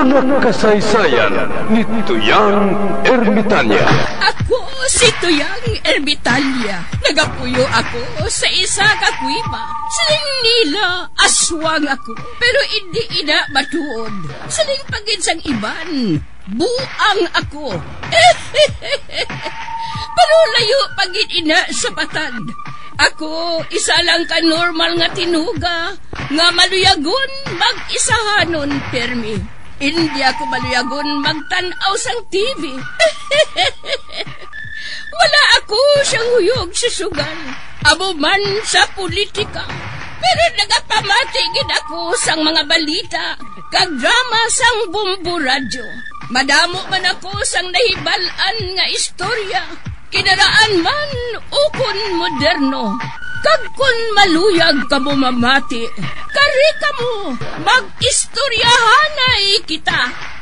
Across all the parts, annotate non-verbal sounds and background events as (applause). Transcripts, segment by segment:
Mga kasaysayan ni Tuyang Ermitanya. Ako si Tuyang Ermitanya. Nagapuyo ako sa isa ka kuiba. Siling nila, aswang ako. Pero hindi ina matuod. Siling pagin sang iban. Buang ako. (laughs) Pero layo pagin ina sa batad. Ako, isa lang ka normal nga tinuga, nga maluyagon mag-isahanon, permi. Hindi ako maluyagon magtanaw sang TV. (laughs) Wala ako siyang huyog sa sugal. Amo man sa politika. Pero nagapamati gid ako sang mga balita, kag drama sang bumbu radyo. Madamo man ako sang nahibalan nga istorya. Kinaraan man ukon moderno. Kag kun maluyag ka mo mamati, kari ka mo, mag-istoryahanay kita.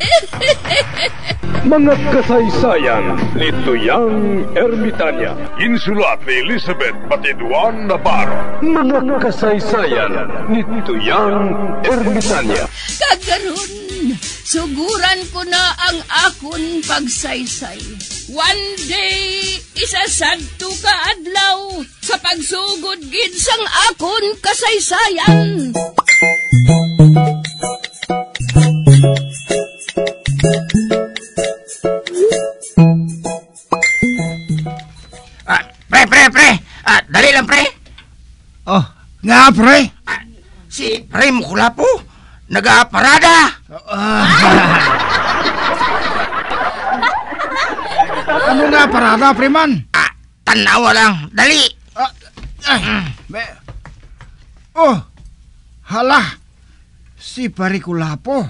(laughs) Mga kasaysayan ni Tuyang Ermitanya. Insulat ni Elizabeth Batiduan Navarro. Mga kasaysayan ni Tuyang Ermitanya. Kagaron, suguran ko na ang akon pagsaysay. One day, isasadto ka adlaw sa pagsugod gid sang akon kasaysayan. Ah, pre, pre, pre! Ah, dali lang, pre! Oh, nga pre. Ah, si Pre Mukulapo, nag-aaparada! Nga parada, preman? Ah, tanawa lang, dali! Ah, ay, be. Oh, hala. Si Parikulapo.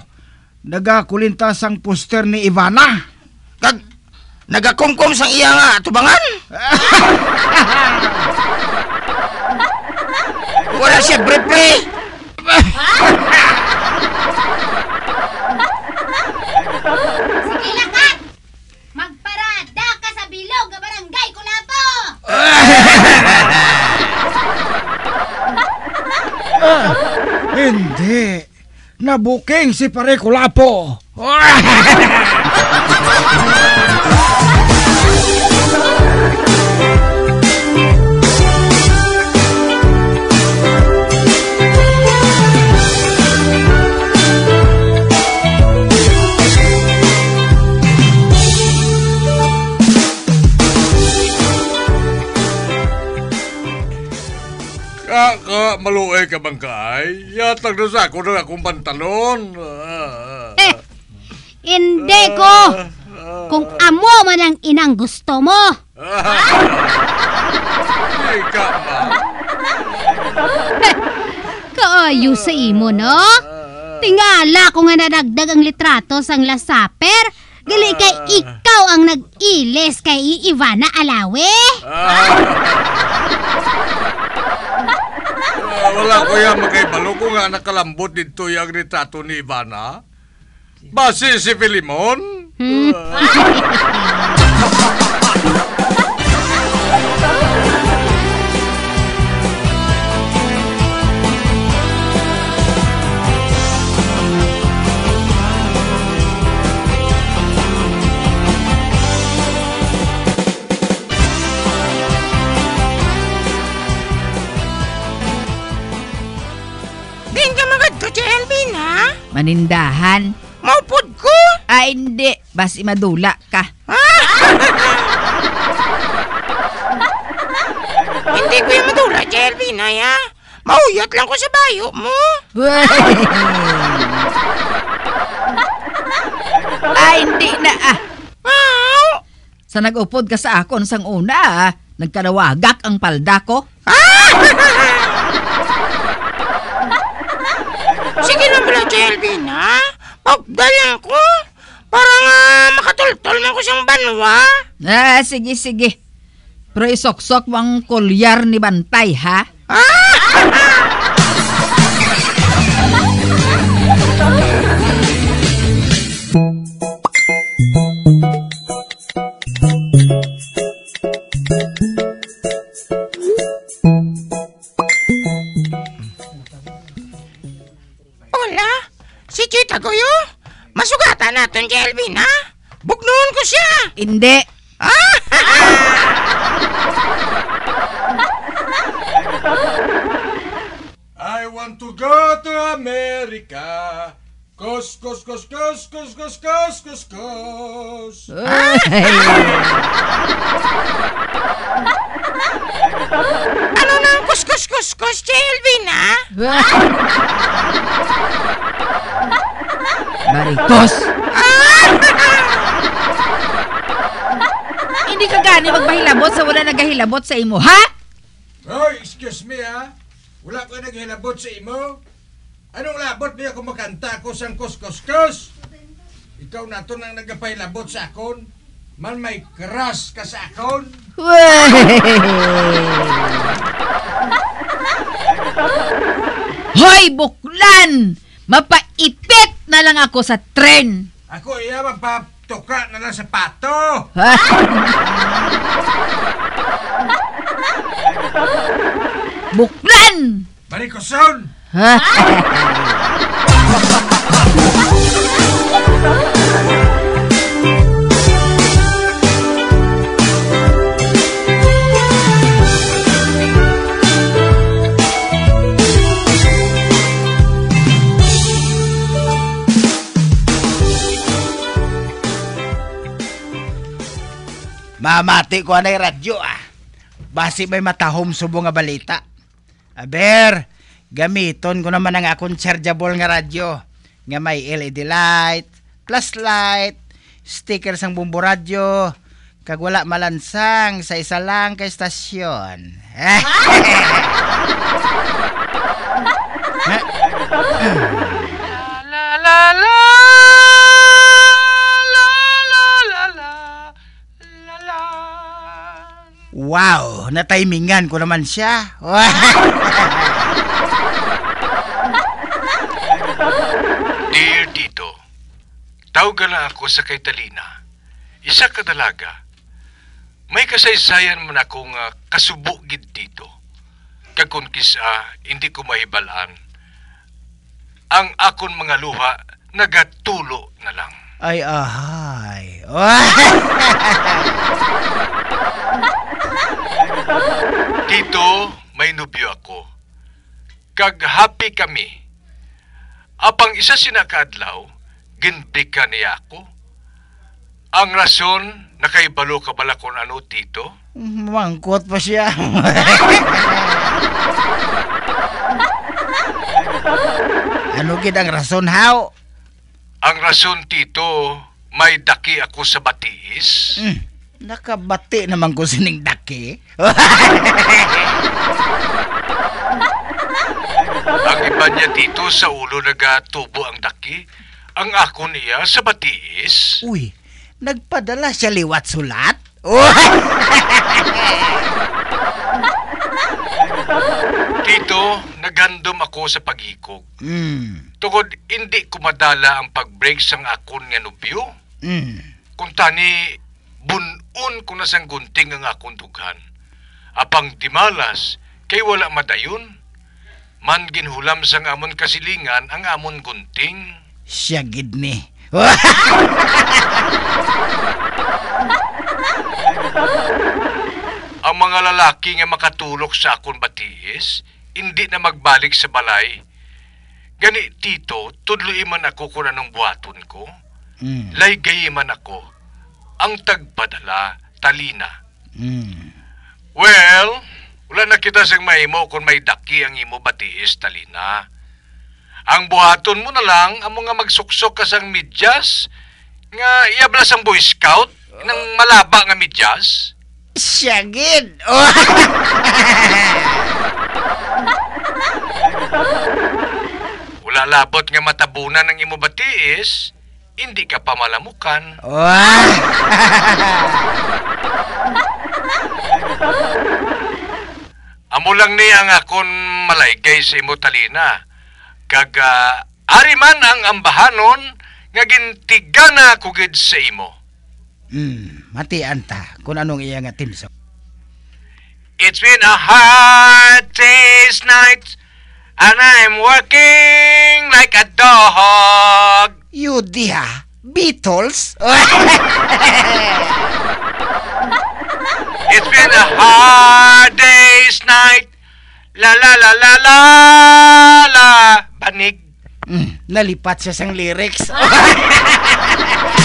Nagakulintas ang poster ni Ivana. Kag, nagakumkum sang iya nga tubangan! (laughs) Wala siya, pre! Sige lakat! Magparada ka sa bilog nga barangay Kulapo! (laughs) Hindi. Nabuking si Parikulapo. (laughs) Kaka, maluay ka bang kay? Yatag na sa ako na akong pantalon. Ah, Eh, hindi ko! Kung amo man ang inang gusto mo! Ika, ma. (laughs) Kaayo sa imo, no? Tingala ko nga nadagdag ang litrato sang lasaper. Gali kay ikaw ang nag-ilis kay Ivana Alawe. Wala ko yan magkaibalo ko nga nakalambot dito yung retrato ni Ivana. Basi si Filimon? Din (laughs) ha? Manindahan. Maupod ko! Ay, hindi. Basi madula ka. Hindi ko yung madula, Jelvin, ay, ha? Mauyat lang ko sa bayo mo. (laughs) Ay, hindi na ah. Wow! Sa nag-upod ka sa akon sang una ah. Nagkanawagak ang palda ko. Sige (laughs) na pala, Jelvin, ha? Pagdalang ko. Para nga makatultol man ko siyang banwa. Ah, sige, sige. Pero isoksok mo ang kolyar ni Bantay, ha? Hola, (laughs) Hindi. I want to go to America. Kos, kos, kos, kos, kos, kos, kos, kos, kos. Ano nang kuskus-kuskus, Jelvin, ha? Maritos. Hindi ka gani magbahilabot sa wala nagahilabot sa imo, ha? Oh, excuse me ha. Wala ko naghilabot sa imo. Anong labot niya kung makanta ako sang kus-kus-kus? Ikaw na to nang nagapahilabot sa akon. Man may crush ka sa akon. Hoy, buklan! Mapaipit na lang ako sa tren. Ako iya magpatuka na lang sa pato. Buklan! Barikoson! Ha? (laughs) Mamati ko anay radyo ah. Basi may matahom subo nga balita. Aber, gamiton ko naman ang akong chargeable nga radyo. Nga may LED light, plus light, sticker sang bumbo radyo, kag wala malansang sa isa lang ka estasyon. (laughs) La la la la wow, natimingan ko naman siya. (laughs) Dear Tito, tawag lang ako sa kay Talina. Isa ka dalaga. May kasaysayan man akong uh, kasubo gid dito. Kagkun kisa, hindi ko mahibalaan. Ang akon mga luha, nagatulo na lang. Ay, ahay. (laughs) Tito, may nubyo ako. Kag happy kami. Apang isa sinakadlaw, ginbika niya ako. Ang rason, nakaibalo ka bala kung ano, Tito? Mangkot pa siya. ano gid ang rason how? Ang rason, Tito, may daki ako sa batiis. Hmm, nakabati naman ko sining daki. Ang iba niya, Tito, sa ulo nagatubo ang daki. Ang ako niya sa batiis. Uy, nagpadala siya liwat sulat? Tito, nagandom ako sa pagikog. Hmm. Tungod hindi ko madala ang pag-break sang akon nga nubyo. Hmm. Kung tani, bunon ko na sang gunting ang akong dughan. Apang dimalas, kay wala madayon. Man ginhulam sang amon kasilingan ang amon gunting. Siya gid ni. (laughs) Ang mga lalaki nga makatulok sa akon batiis, hindi na magbalik sa balay. Gani, tito, tudloy man ako kung anong buhaton ko. Hmm. Laygay man ako. Ang tagpadala, talina. Hmm. Well, wala na kita sang mahimo kung may daki ang imo batiis, talina. Ang buhaton mo na lang ang mga magsuksok ka sang midyas nga iablas ang boy scout ng malaba nga midyas. Siya gid. (laughs) Wala labot nga matabunan ng imo batiis, hindi ka pa malamukan. Wah. (laughs) Amo lang niya ang akon malaygay sa imo talina. Kag ah, ari man ang ambahanon nga gintigana ko gid sa imo. Hmm, matian ta kung anong iya nga timso. It's been a hard day's night and I'm working like a dog. You diha, Beatles? (laughs) It's been a hard day's night. La la la la la la. Banig. Mm, nalipat siya sang lyrics. (laughs)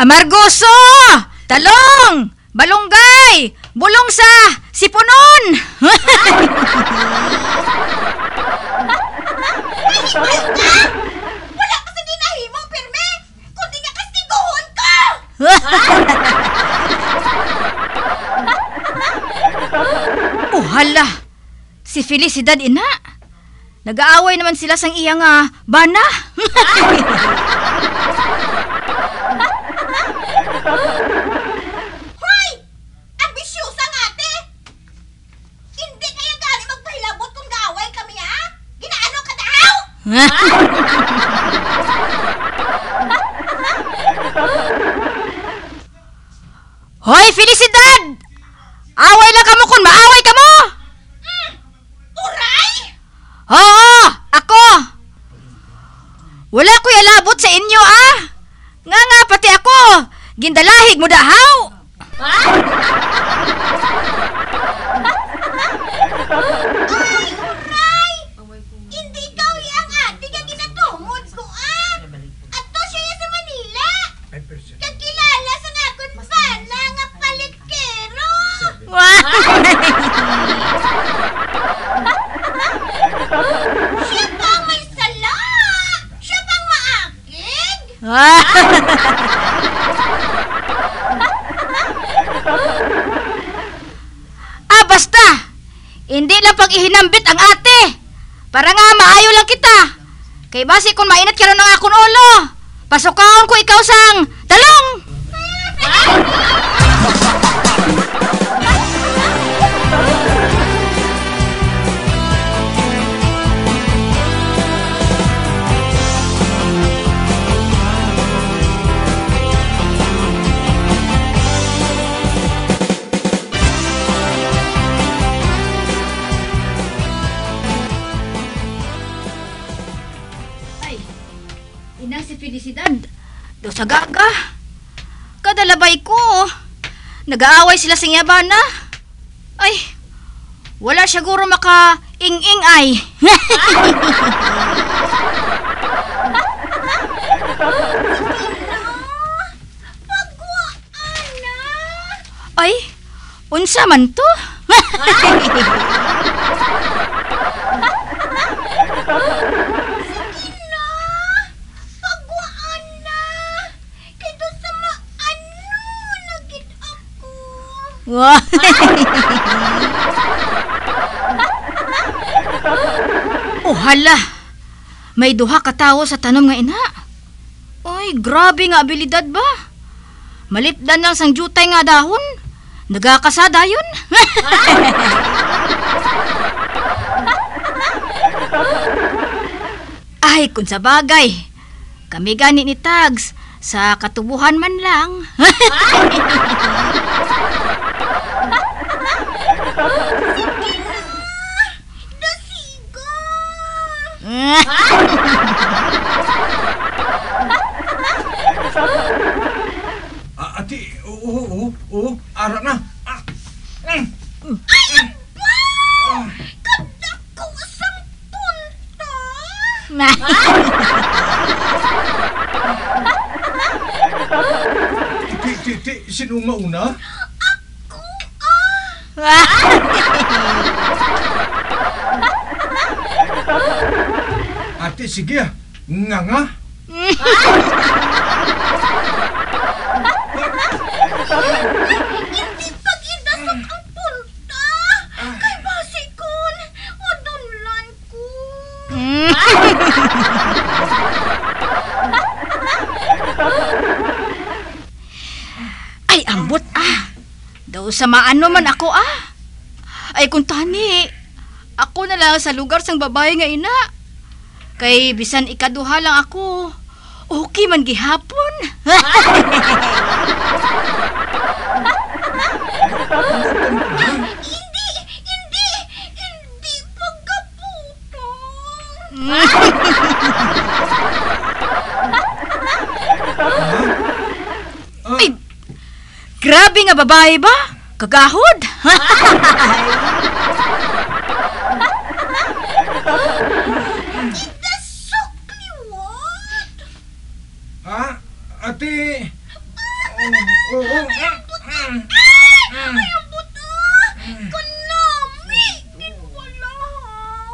Amargoso! Talong! Balunggay! Bulong (laughs) sa sipunon! Wala ka sa ginahimong pirme! Kundi nga kastigohon ka! (laughs) oh, hala! Si Felicidad ina. Nag-aaway naman sila sang iyang ah, bana. (laughs) Hoy! Ambisyosa nga ate! Hindi kaya gali magpahilabot kung gaaway kami ha? Ginaano ka daw? Hoy, Felicidad! Away lang kamo kung maaway kamo! Uray! Oo, ako! Wala ko labot sa inyo ah! Nga nga pati ako! Gindalahig mo dahaw! Uray! Hindi ikaw yang ate ka ginatumod ko ah! Ato siya sa Manila! Kakilala sa akong bana nga palikero! Siya pa may sala! Siya pang maakig! ah, basta! Hindi lang pag ihinambit ang ate! Para nga maayo lang kita! Kay basi kung mainit ka rin ng akong ulo! Pasukahon ko ikaw sang Nag-aaway sila sa yabana. Ay, wala siguro maka ing-ing ay. (laughs) Ay, unsa man to? (laughs) Ina! Pagwaan na! Kito sa maano nagit ako. Wah. Oh, hala. May duha ka tawo sa tanom nga ina. Oy, grabe nga abilidad ba? Malipdan lang sang jutay nga dahon. Nagakasada yun. (laughs) Ay, kung sa bagay. Kami gani ni Tags. Sa katubuhan man lang. (laughs) Dasigo! Ah, ati, oo, oo, oo, ara na. Ah, mm. Kadak ko sang punta! Ti, (laughs) Ate, sige ah. Nga nga. Hindi pa gidasok ang punta! Kay basikon! Wadunlan ko! Ay, ambot ah. Daw sa maano man ako ah. Ay, kung tani, ako na lang sa lugar sang babae nga ina. Kay bisan ikaduha lang ako. Okay man gihapon. Hindi! Hindi! Hindi pagkaputo! Ay, grabe nga babae ba? Kagahod. (laughs) (laughs) Dasukliwat! Ha? Ate... Oh, oh, oh, ah, ah. Ay, ang buto! Kanami! Kinwalaw!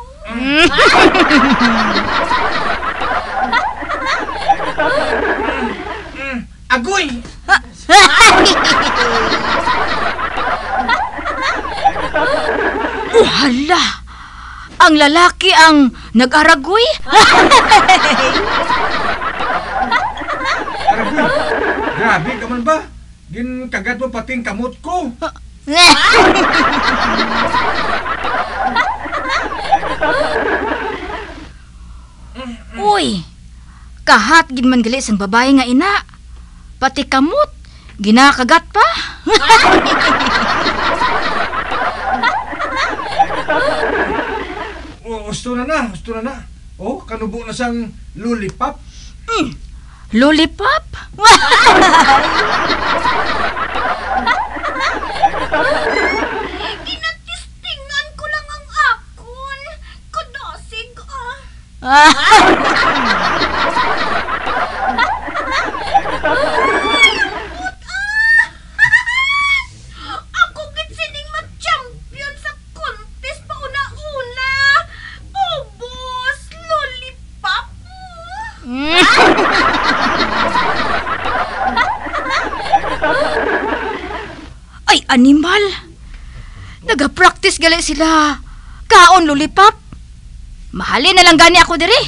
Agoy! Oh, hala! Ang lalaki ang nag-aragoy? Aragoy! (laughs) Grabe ka man ba? Gin kagat mo pating kamot ko. Uy! Kahat gid man gali sang babae nga ina. Pati kamot, ginakagat pa. (laughs) Oh, gusto na na, gusto na na. Oh, kanubo na sang lollipop. Lollipop? (laughs) Ginatistingan ko lang ang akon. Kadasig ah. (laughs) Ako gid sining mag-champion sa contest pa una-una. Oh, boss, lollipop mo. Ay, animal! Nagapractice gali sila. Kaon lollipop. Mahalin na lang gani ako diri.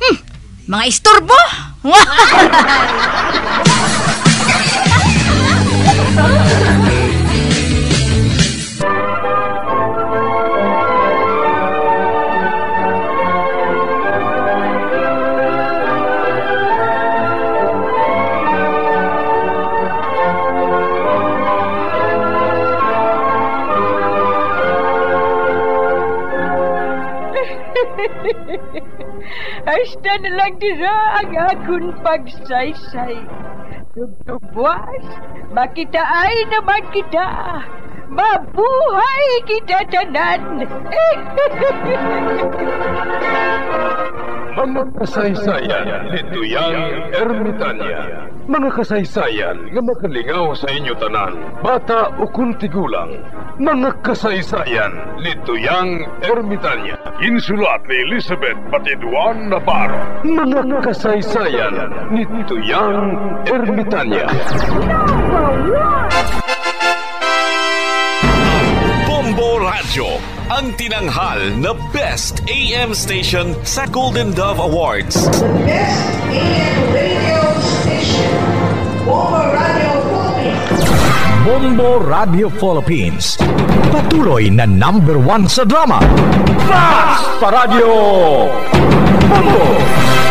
Hmm, mga istorbo. (laughs) Hasta na lang dira ang akong pagsaysay. Tugtugwas, makitaay naman kita. Mabuhay kita tanan. (laughs) Mga kasaysayan ni Tuyang Ermitanya. Mga kasaysayan nga makalingaw sa inyo tanan, bata o kuntigulang. Mga kasaysayan ni Tuyang Ermitanya. Insulat ni Elizabeth Batiduan Navarro. Mga kasaysayan ni Tuyang Ermitanya. Bombo Radio, ang tinanghal na Best AM Station sa Golden Dove Awards. Best AM radio station. Bomba Radio Philippines. Bombo Radio Philippines. Patuloy na number one sa drama. Fast Paradyo! Bombo!